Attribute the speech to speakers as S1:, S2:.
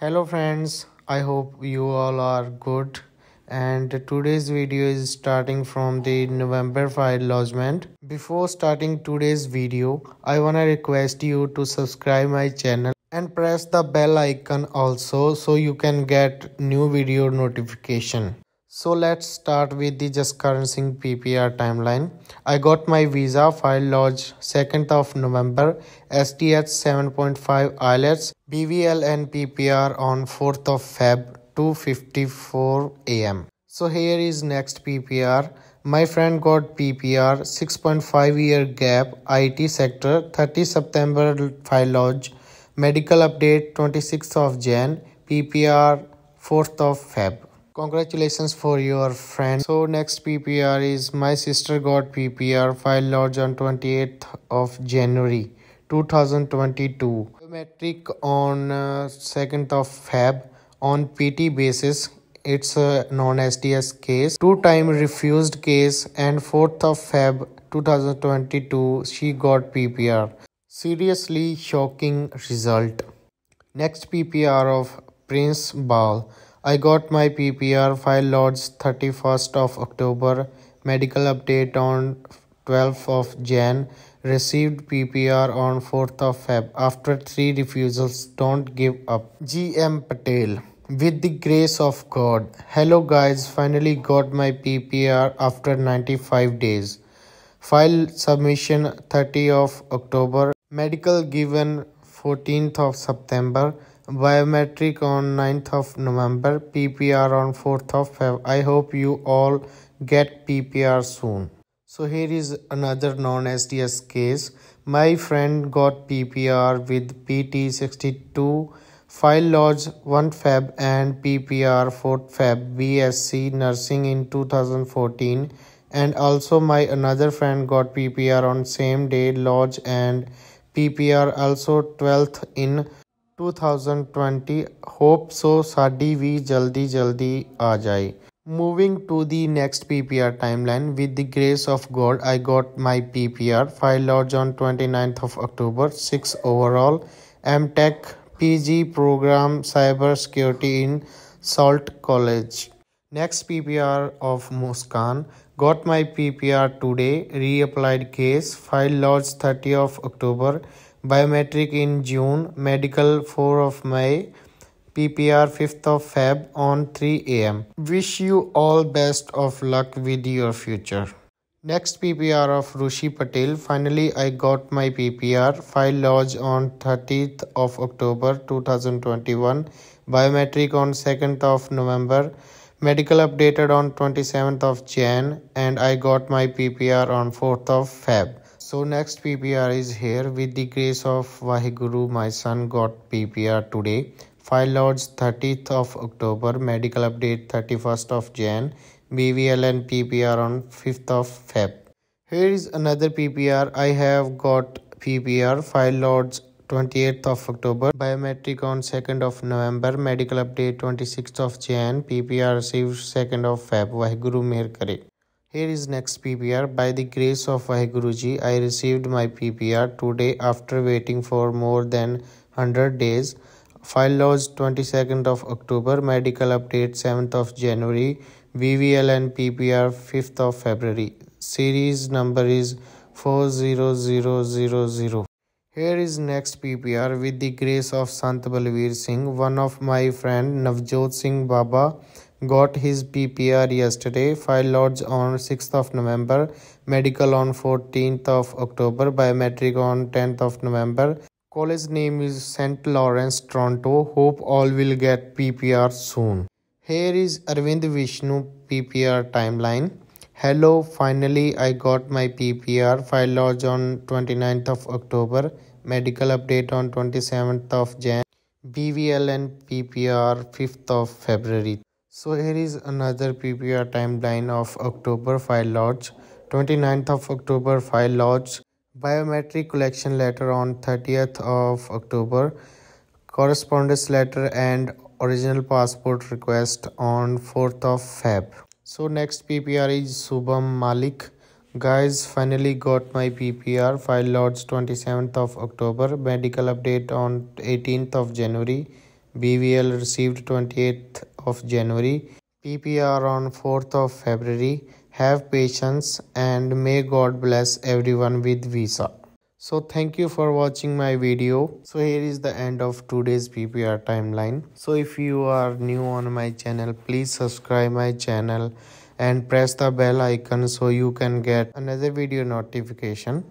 S1: hello friends. I hope you all are good. And today's video is starting from the november file lodgement. Before starting today's video i want to request you to subscribe my channel and press the bell icon also so you can get new video notification so let's start with the just currency PPR timeline. I got my visa file lodged 2nd of November, SDS 7.5 IELTS, BVL and PPR on 4th of Feb 2.54 am. So here is next PPR. My friend got PPR 6.5 year gap IT sector 30 September file lodge medical update 26th of Jan PPR 4th of Feb congratulations for your friend. So next ppr is my sister got ppr file lodged on 28th of january 2022 metric on uh, 2nd of feb. On pt basis it's a non-sds case. Two time refused case and 4th of feb 2022 she got ppr seriously shocking result. Next ppr of prince ball I got my PPR file lodged 31st of October, medical update on 12th of Jan, received PPR on 4th of Feb. After three refusals, don't give up. GM Patel. With the grace of God. Hello guys, finally got my PPR after 95 days. File submission 30 of October. Medical given 14th of September biometric on 9th of November, PPR on 4th of Feb. I hope you all get PPR soon. So here is another non-SDS case. My friend got PPR with PT62 file lodge 1 Feb and PPR 4 Feb BSc nursing in 2014 and also my another friend got PPR on same day lodge and PPR also 12th in 2020 hope so Sadi we jaldi jaldi aa ਜਾਏ Moving to the next PPR timeline, with the grace of God, I got my PPR file out on 29th of October, 6 overall, MTech PG program cyber security in Sault College. Next PPR of Muskan got my PPR today, reapplied case, file lodge 30 of October, biometric in June, medical 4 of May, PPR 5th of Feb on 3 am. Wish you all best of luck with your future. Next PPR of Rushi Patel. Finally, I got my PPR file lodged on 30th of October 2021. Biometric on 2nd of November. Medical updated on 27th of Jan. And I got my PPR on 4th of Feb. So next PPR is here with the grace of Vaheguru my son got PPR today. File lodged 30th of October, medical update 31st of Jan, BVL and PPR on 5th of Feb. Here is another PPR. I have got PPR file lodged 28th of October, biometric on 2nd of November, medical update 26th of Jan, PPR received 2nd of Feb. Vaheguru Mehr Kare. Here is next PPR. By the grace of Vaheguruji, I received my PPR today after waiting for more than 100 days. File lodged 22nd of October, medical update 7th of January, BVL and PPR 5th of February. Series number is 40000. Here is next PPR with the grace of Sant Balveer Singh, one of my friend Navjot Singh Baba got his PPR yesterday, file lodged on 6th of November, medical on 14th of October, biometric on 10th of November. College name is St. Lawrence, Toronto. Hope all will get PPR soon. Here is Arvind Vishnu PPR timeline. Hello, finally I got my PPR file lodged on 29th of October, medical update on 27th of Jan, BVL and PPR 5th of February. So here is another PPR timeline of October file lodge. 29th of October file lodge. Biometric collection letter on 30th of October. Correspondence letter and original passport request on 4th of Feb. So next PPR is Subham Malik. Guys, finally got my PPR file lodge 27th of October. Medical update on 18th of January BVL received 28th of January. PPR on 4th of February. Have patience and may God bless everyone with visa. So thank you for watching my video. So here is the end of today's PPR timeline. So if you are new on my channel, please subscribe my channel and press the bell icon so you can get another video notification.